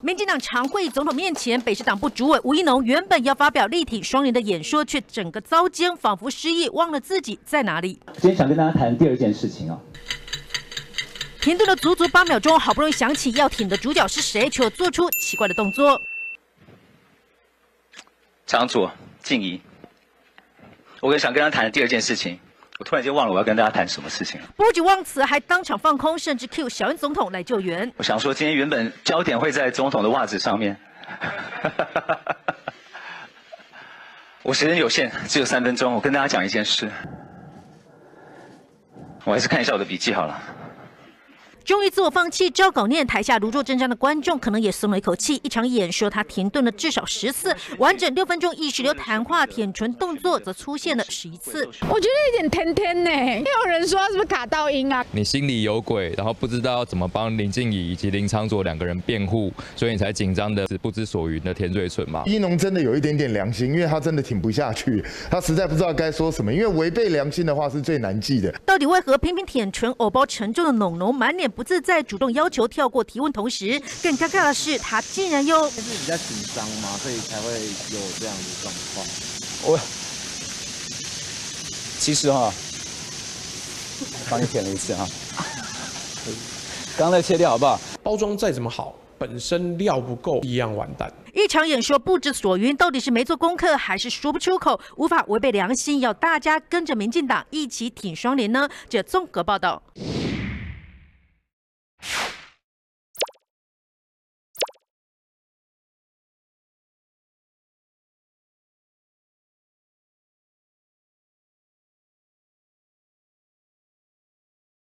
民进党常会总统面前，北市党部主委吴一农原本要发表立体双联的演说，却整个遭奸，仿佛失忆，忘了自己在哪里。今天想跟大家谈第二件事情啊，停顿了足足八秒钟，好不容易想起要挺的主角是谁，却又做出奇怪的动作。长左静怡，我跟想跟他谈的第二件事情。我突然间忘了我要跟大家谈什么事情了。不仅忘词，还当场放空，甚至 Q 小英总统来救援。我想说，今天原本焦点会在总统的袜子上面。我时间有限，只有三分钟，我跟大家讲一件事。我还是看一下我的笔记好了。终于自我放弃，照稿念，台下如坐针毡的观众可能也松了一口气。一场演说，他停顿了至少十次，完整六分钟意识流谈话、舔唇动作则出现了十一次。我觉得有点天天呢，也有人说是不是卡到音啊？你心里有鬼，然后不知道怎么帮林静怡以及林昌佐两个人辩护，所以你才紧张的不知所云的舔嘴唇嘛？一农真的有一点点良心，因为他真的挺不下去，他实在不知道该说什么，因为违背良心的话是最难记的。到底为何频频舔唇、偶包沉重的农农满脸？不自在，主动要求跳过提问，同时更尴尬的是，他竟然又是比较紧张嘛，所以才会有这样的状况。我其实哈，帮你舔了一次哈，刚才切掉好不好？包装再怎么好，本身料不够一样完蛋。一场演说不知所云，到底是没做功课，还是说不出口，无法违背良心，要大家跟着民进党一起挺双联呢？这综合报道。